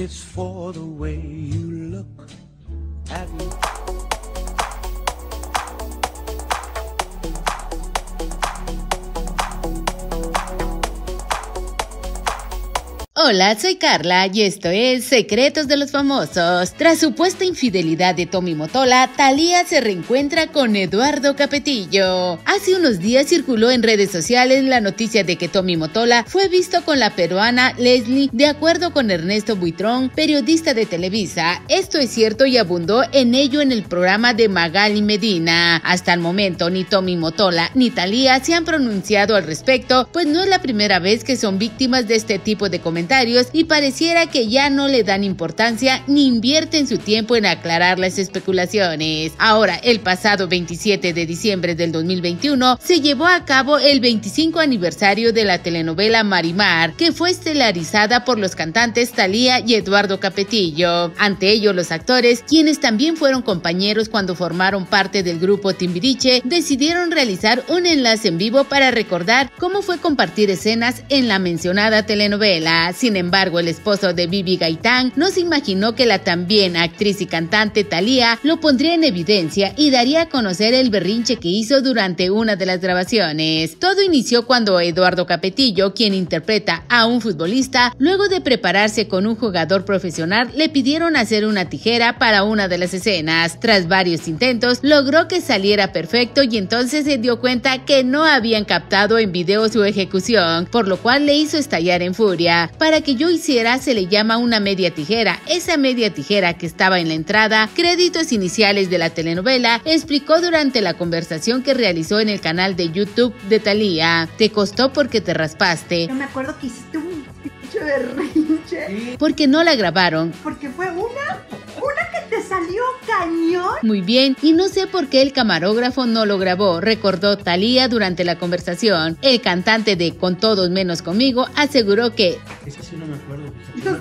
it's for the way you look at me. Hola, soy Carla y esto es Secretos de los Famosos. Tras supuesta infidelidad de Tommy Motola, Thalía se reencuentra con Eduardo Capetillo. Hace unos días circuló en redes sociales la noticia de que Tommy Motola fue visto con la peruana Leslie, de acuerdo con Ernesto Buitrón, periodista de Televisa. Esto es cierto y abundó en ello en el programa de Magali Medina. Hasta el momento, ni Tommy Motola ni Thalía se han pronunciado al respecto, pues no es la primera vez que son víctimas de este tipo de comentarios y pareciera que ya no le dan importancia ni invierten su tiempo en aclarar las especulaciones. Ahora, el pasado 27 de diciembre del 2021 se llevó a cabo el 25 aniversario de la telenovela Marimar, que fue estelarizada por los cantantes Thalía y Eduardo Capetillo. Ante ello, los actores, quienes también fueron compañeros cuando formaron parte del grupo Timbiriche, decidieron realizar un enlace en vivo para recordar cómo fue compartir escenas en la mencionada telenovela. Sin embargo, el esposo de Bibi Gaitán no se imaginó que la también actriz y cantante Thalía lo pondría en evidencia y daría a conocer el berrinche que hizo durante una de las grabaciones. Todo inició cuando Eduardo Capetillo, quien interpreta a un futbolista, luego de prepararse con un jugador profesional, le pidieron hacer una tijera para una de las escenas. Tras varios intentos, logró que saliera perfecto y entonces se dio cuenta que no habían captado en video su ejecución, por lo cual le hizo estallar en furia para que yo hiciera se le llama una media tijera. Esa media tijera que estaba en la entrada, créditos iniciales de la telenovela, explicó durante la conversación que realizó en el canal de YouTube de Thalía. Te costó porque te raspaste. Yo me acuerdo que hiciste un pinche berrinche. Porque no la grabaron. Porque fue una, una que te salió cañón. Muy bien, y no sé por qué el camarógrafo no lo grabó, recordó Thalía durante la conversación. El cantante de Con todos menos conmigo aseguró que Eso sí no me acuerdo.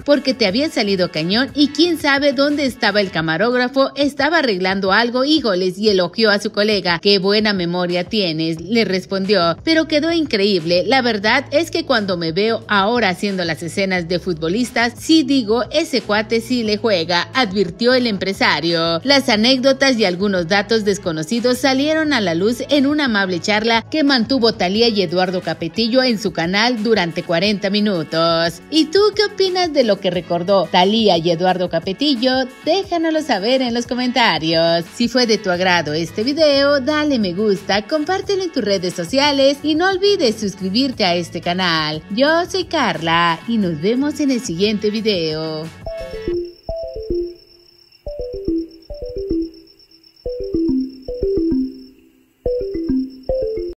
porque te había salido cañón y quién sabe dónde estaba el camarógrafo, estaba arreglando algo, híjoles, y elogió a su colega. Qué buena memoria tienes, le respondió, pero quedó increíble. La verdad es que cuando me veo ahora haciendo las escenas de futbolistas, sí digo, ese cuate sí le juega, advirtió el empresario. Las anécdotas y algunos datos desconocidos salieron a la luz en una amable charla que mantuvo Talía y Eduardo Capetillo en su canal durante 40 minutos. ¿Y tú qué opinas de lo que recordó Talía y Eduardo Capetillo? Déjanoslo saber en los comentarios. Si fue de tu agrado este video, dale me gusta, compártelo en tus redes sociales y no olvides suscribirte a este canal. Yo soy Carla y nos vemos en el siguiente video.